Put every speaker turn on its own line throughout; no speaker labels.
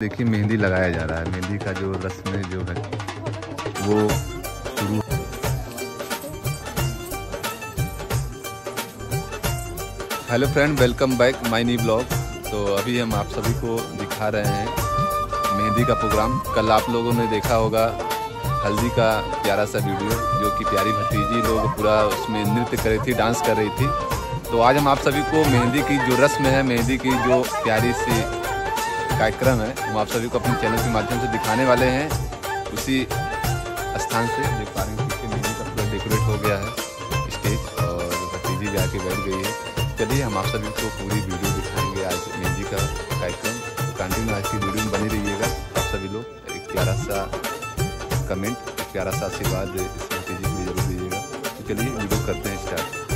देखिए मेहंदी लगाया जा रहा है। मेहंदी का जो रस्म है जो है, वो शुरू hello friend welcome back my new blog तो अभी हम आप सभी को दिखा रहे हैं मेहंदी का प्रोग्राम कल आप लोगों ने देखा होगा हल्दी का प्यारा सा वीडियो जो कि प्यारी भतीजी लोग पूरा उसमें नृत्य कर रही थी डांस कर रही थी। तो आज हम आप सभी को मेहंदी की जो रस्म है, मेहंदी की जो प्यारी सी कार्यक्रम है। हम आप सभी को अपने चैनल के माध्यम से दिखाने वाले हैं। उसी स्थान से देख पा रहे हैं पीछे मेहंदी का पूरा डेकोरेट हो गया है स्टेज और भतीजी भी आके बैठ गई है। चलिए हम आप सभी को पूरी वीडियो दिखाएँगे आज मेहंदी का कार्यक्रम। तो कंटिन्यू आज की वीडियो में बनी रहिएगा। आप सभी लोग एक प्यारा सा कमेंट एक प्यारा सा आशीर्वाद इस भतीजी के ज़रूर दीजिएगा। तो चलिए वीडियो करते हैं स्टार्ट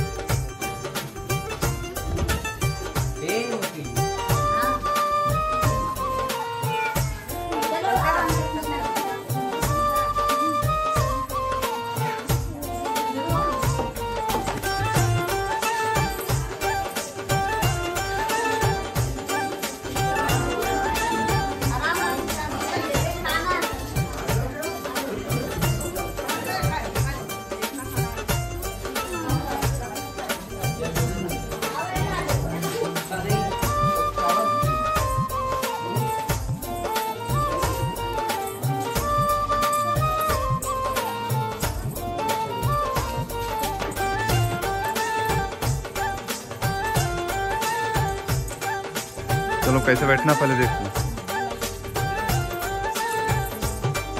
चलो, कैसे बैठना पहले देखो।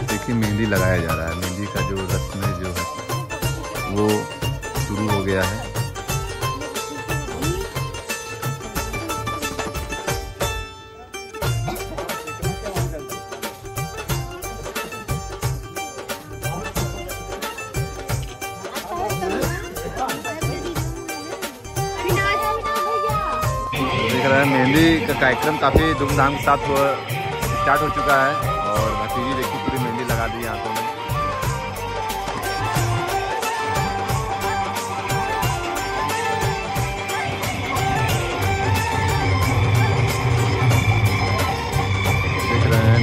देखिए, मेहंदी लगाया जा रहा है। मेहंदी का जो रस्म जो है, वो शुरू हो गया है। देख रहे हैं, मेहंदी का कार्यक्रम काफ़ी धूमधाम के साथ स्टार्ट हो चुका है और भतीजी देखिए पूरी मेहंदी लगा दी यहाँ पर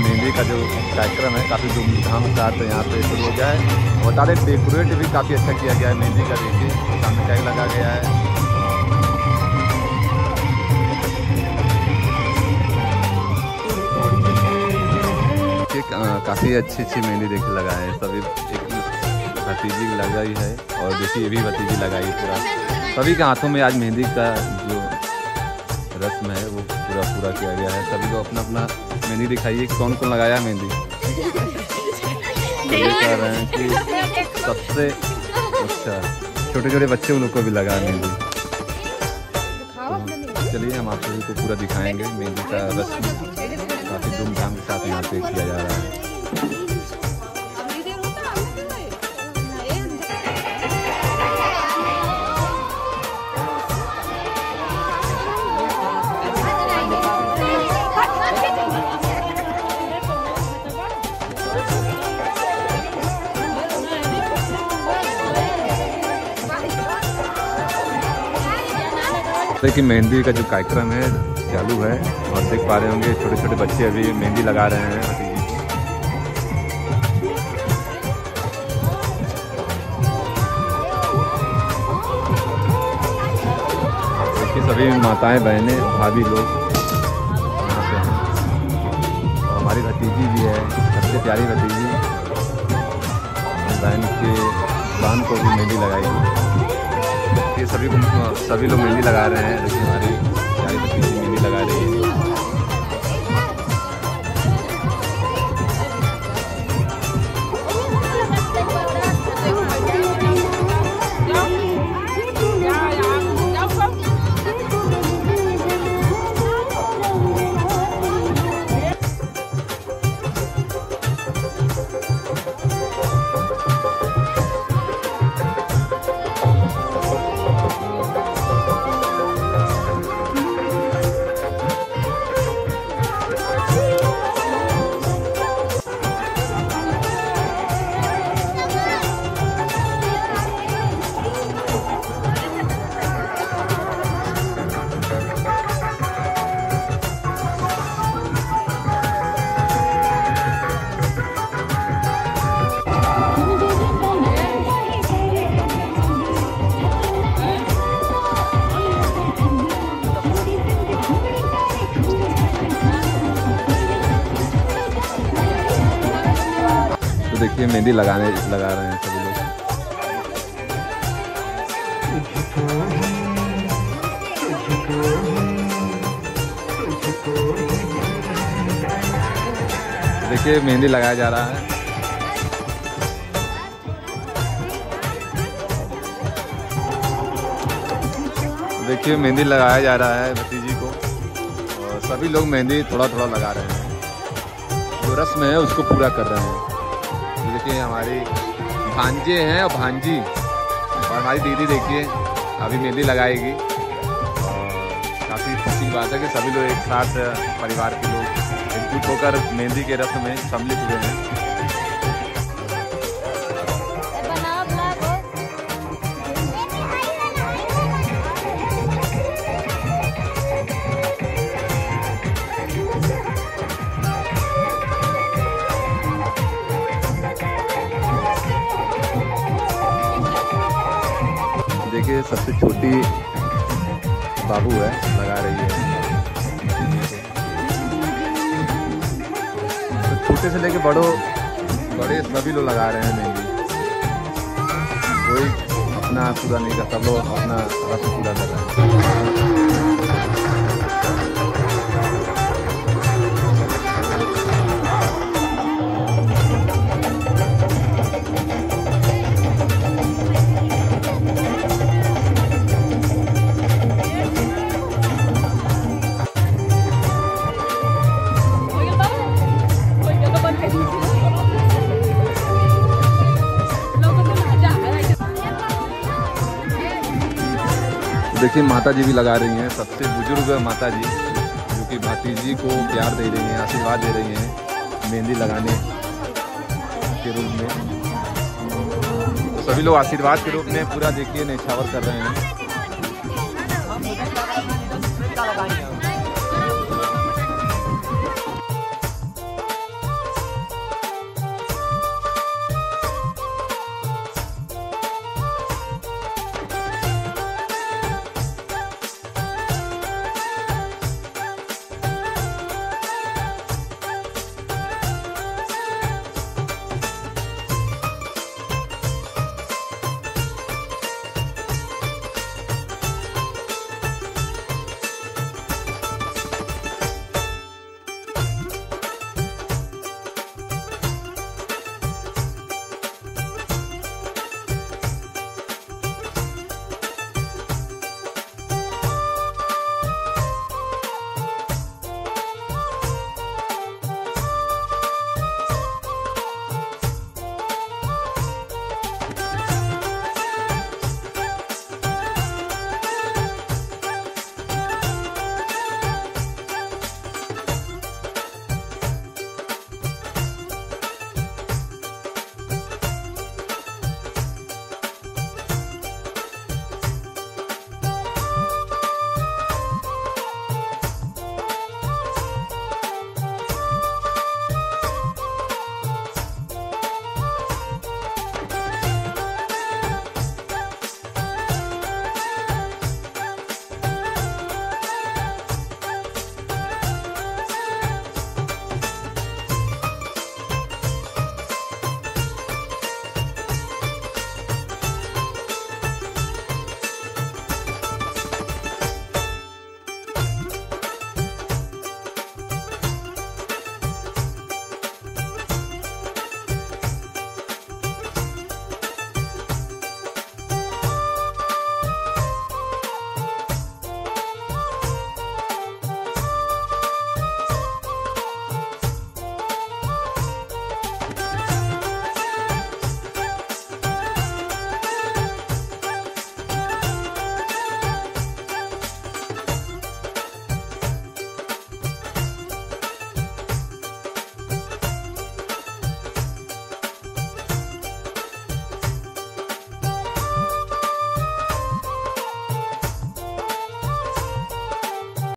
मेहंदी का जो कार्यक्रम है, काफ़ी धूमधाम के साथ यहाँ पे शुरू हो गया है और बता दें डेकोरेट भी काफ़ी अच्छा किया गया है, मेहंदी का देखिए, सामने टैग लगा गया है। एक काफ़ी अच्छी अच्छी मेहंदी देख लगाए हैं। सभी एक भतीजी लगाई है और देखिए ये भी भतीजी लगाई पूरा। सभी के हाथों में आज मेहंदी का जो रस्म है वो पूरा पूरा किया गया है। सभी को अपना अपना मेहंदी दिखाइए कौन कौन लगाया मेहंदी? तो ये कह रहे हैं कि सबसे अच्छा छोटे छोटे बच्चे उन लोग को भी लगा मेहंदी। तो चलिए हम आप सभी को पूरा दिखाएँगे मेहंदी का रस्म। काफ़ी धूमधाम के साथ यहाँ पे किया जा रहा है देखिए मेहंदी का जो कार्यक्रम है, चालू है। और देख पा रहे होंगे छोटे छोटे बच्चे अभी मेहंदी लगा रहे हैं। सभी माताएँ, बहनें, भाभी लोग यहाँ पे हैं। और हमारी भतीजी भी है, सबसे प्यारी भतीजी। बहन के बहन को भी मेहंदी लगाई। ये सभी को सभी लोग मेहंदी लगा रहे हैं हमारी मेहंदी लगा रही है। देखिए, मेहंदी लगाने लगा रहे हैं सभी लोग। देखिए, मेहंदी लगाया जा रहा है। देखिए, मेहंदी लगाया जा रहा है भतीजी को। और सभी लोग मेहंदी थोड़ा थोड़ा लगा रहे हैं। जो रस्म है, उसको पूरा कर रहे हैं। देखिए हमारी भांजे हैं और भांजी। और हमारी दीदी देखिए, अभी मेहंदी लगाएगी। काफ़ी खुशी की बात है कि सभी लोग एक साथ परिवार के लोग एकजुट होकर मेहंदी के रस्म में सम्मिलित हुए हैं। देखिए सबसे छोटी बाबू है, लगा रही है। तो छोटे से लेके बड़ो, बड़े सभी लोग लगा रहे हैं मेहंदी। कोई अपना पूरा नहीं करता, लोग अपना रस्म पूरा कर रहे हैं। देखिए माता जी भी लगा रही हैं। सबसे बुज़ुर्ग माता जी जो कि भातीजी को प्यार दे रही हैं, आशीर्वाद दे रही हैं, मेहंदी लगाने के रूप में। तो सभी लोग आशीर्वाद के रूप में पूरा देखिए, निछावर कर रहे हैं।